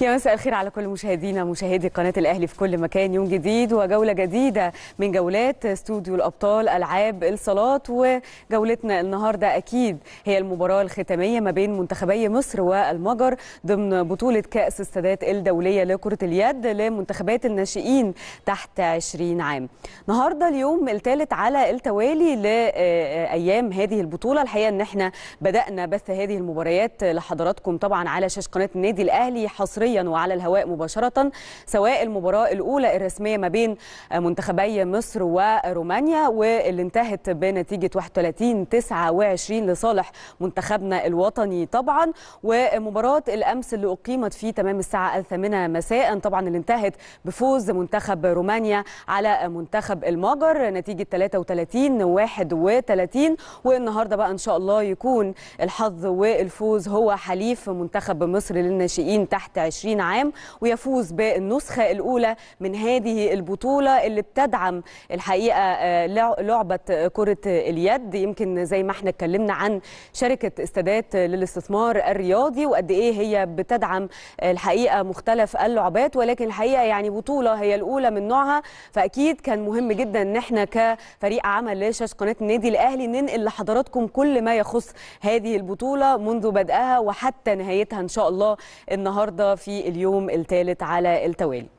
يا مساء الخير على كل مشاهدينا مشاهدي قناة الأهلي في كل مكان. يوم جديد وجولة جديدة من جولات استوديو الأبطال ألعاب الصالات وجولتنا النهاردة أكيد هي المباراة الختامية ما بين منتخبي مصر والمجر ضمن بطولة كأس السادات الدولية لكرة اليد لمنتخبات الناشئين تحت 20 عام. النهاردة اليوم الثالث على التوالي لأيام هذه البطولة. الحقيقة أن إحنا بدأنا بث هذه المباريات لحضراتكم طبعا على شاشة قناة النادي الأهلي حصريا وعلى الهواء مباشرة سواء المباراة الأولى الرسمية ما بين منتخبي مصر ورومانيا واللي انتهت بنتيجة 31 29 لصالح منتخبنا الوطني طبعا. ومباراة الأمس اللي أقيمت في تمام الساعة الثامنة مساء طبعا اللي انتهت بفوز منتخب رومانيا على منتخب المجر نتيجة 33 31 والنهاردة بقى إن شاء الله يكون الحظ والفوز هو حليف منتخب مصر للناشئين تحت 20 عام ويفوز بالنسخة الأولى من هذه البطولة اللي بتدعم الحقيقة لعبة كرة اليد. يمكن زي ما إحنا اتكلمنا عن شركة استادات للاستثمار الرياضي وقد إيه هي بتدعم الحقيقة مختلف اللعبات ولكن الحقيقة يعني بطولة هي الأولى من نوعها. فأكيد كان مهم جدا إن إحنا كفريق عمل لشاشة قناة النادي الأهلي ننقل لحضراتكم كل ما يخص هذه البطولة منذ بدأها وحتى نهايتها إن شاء الله النهارده في اليوم الثالث على التوالي.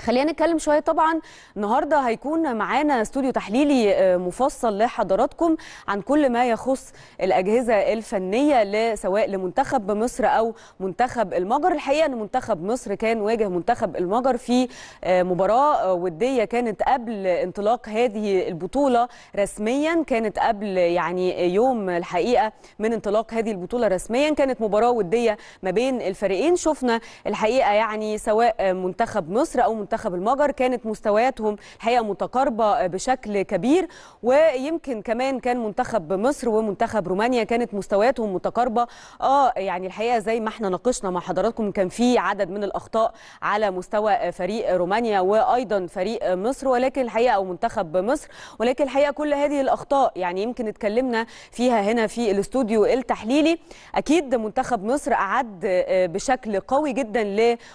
خلينا نتكلم شوية. طبعا النهارده هيكون معانا استوديو تحليلي مفصل لحضراتكم عن كل ما يخص الأجهزة الفنية سواء لمنتخب مصر أو منتخب المجر. الحقيقة إن منتخب مصر كان واجه منتخب المجر في مباراة ودية كانت قبل انطلاق هذه البطولة رسميا كانت قبل يعني يوم الحقيقة من انطلاق هذه البطولة رسميا. كانت مباراة ودية ما بين الفريقين. شفنا الحقيقة يعني سواء منتخب مصر أو منتخب المجر كانت مستوياتهم الحقيقة متقاربة بشكل كبير ويمكن كمان كان منتخب مصر ومنتخب رومانيا كانت مستوياتهم متقاربة. آه يعني الحقيقة زي ما إحنا ناقشنا مع حضراتكم كان في عدد من الأخطاء على مستوى فريق رومانيا وأيضا فريق مصر ولكن الحقيقة أو منتخب مصر ولكن الحقيقة كل هذه الأخطاء يعني يمكن اتكلمنا فيها هنا في الاستوديو التحليلي. أكيد منتخب مصر أعد بشكل قوي جدا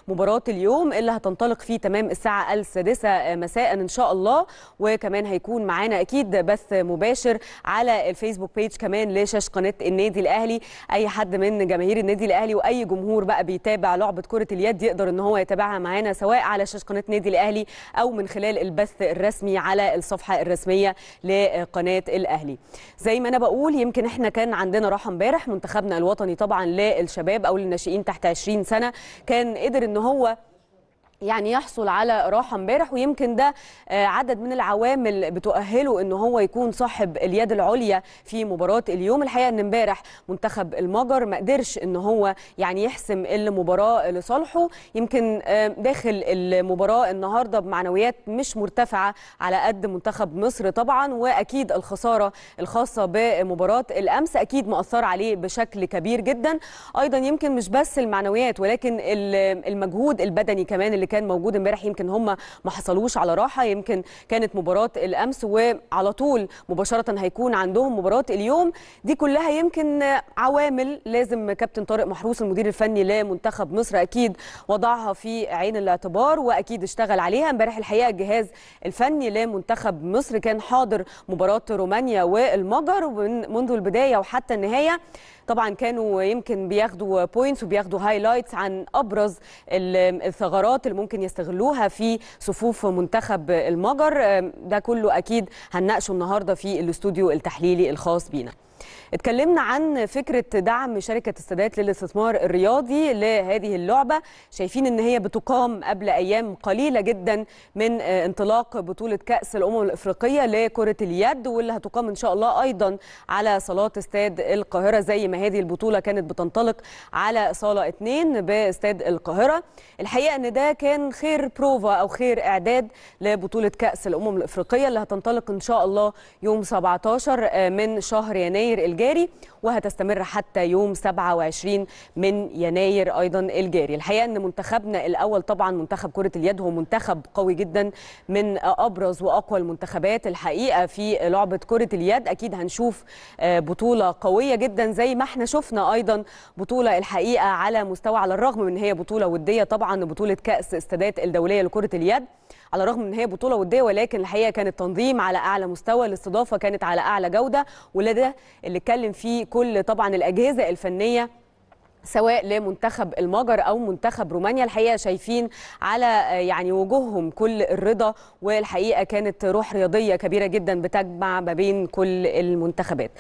لمباراة اليوم اللي هتنطلق فيه تمام الساعة السادسة مساء إن شاء الله. وكمان هيكون معانا أكيد بث مباشر على الفيسبوك بيج كمان لشاش قناة النادي الأهلي. أي حد من جماهير النادي الأهلي وأي جمهور بقى بيتابع لعبة كرة اليد يقدر إن هو يتابعها معانا سواء على شاش قناة النادي الأهلي أو من خلال البث الرسمي على الصفحة الرسمية لقناة الأهلي. زي ما أنا بقول يمكن إحنا كان عندنا راحة امبارح منتخبنا الوطني طبعا للشباب أو للناشئين تحت 20 سنة كان قدر إن هو يعني يحصل على راحة امبارح ويمكن ده عدد من العوامل بتؤهله إن هو يكون صاحب اليد العليا في مباراة اليوم. الحقيقة إن امبارح منتخب المجر ما قدرش إن هو يعني يحسم المباراة لصالحه. يمكن داخل المباراة النهارده بمعنويات مش مرتفعة على قد منتخب مصر طبعا وأكيد الخسارة الخاصة بمباراة الأمس أكيد مأثرة عليه بشكل كبير جدا. أيضا يمكن مش بس المعنويات ولكن المجهود البدني كمان اللي كان موجود امبارح يمكن هم ما حصلوش على راحة يمكن كانت مباراة الأمس وعلى طول مباشرة هيكون عندهم مباراة اليوم. دي كلها يمكن عوامل لازم كابتن طارق محروس المدير الفني لمنتخب مصر أكيد وضعها في عين الاعتبار وأكيد اشتغل عليها. امبارح الحقيقة الجهاز الفني لمنتخب مصر كان حاضر مباراة رومانيا والمجر منذ البداية وحتى النهاية. طبعا كانوا يمكن بياخدوا points وبياخدوا highlights عن أبرز الثغرات ممكن يستغلوها في صفوف منتخب المجر. ده كله أكيد هنناقشه النهارده في الاستوديو التحليلي الخاص بينا. اتكلمنا عن فكرة دعم شركة السادات للاستثمار الرياضي لهذه اللعبة. شايفين إن هي بتقام قبل أيام قليلة جدا من انطلاق بطولة كأس الأمم الإفريقية لكرة اليد واللي هتقام إن شاء الله أيضا على صالات استاد القاهرة زي ما هذه البطولة كانت بتنطلق على صالة 2 باستاد القاهرة. الحقيقة إن ده كان خير بروفا أو خير إعداد لبطولة كأس الأمم الإفريقية اللي هتنطلق إن شاء الله يوم 17 من شهر يناير. يناير الجاري وهتستمر حتى يوم 27 من يناير أيضا الجاري. الحقيقة إن منتخبنا الأول طبعا منتخب كرة اليد هو منتخب قوي جدا من أبرز وأقوى المنتخبات الحقيقة في لعبة كرة اليد. أكيد هنشوف بطولة قوية جدا زي ما إحنا شفنا أيضا بطولة الحقيقة على مستوى على الرغم من هي بطولة ودية طبعا بطولة كأس السادات الدولية لكرة اليد. على الرغم من هي بطولة ودية ولكن الحقيقة كان التنظيم على أعلى مستوى الاستضافة كانت على أعلى جودة. وده اللي اتكلم فيه كل طبعا الأجهزة الفنية سواء لمنتخب المجر أو منتخب رومانيا الحقيقة شايفين على يعني وجوههم كل الرضا. والحقيقة كانت روح رياضية كبيرة جدا بتجمع ما بين كل المنتخبات.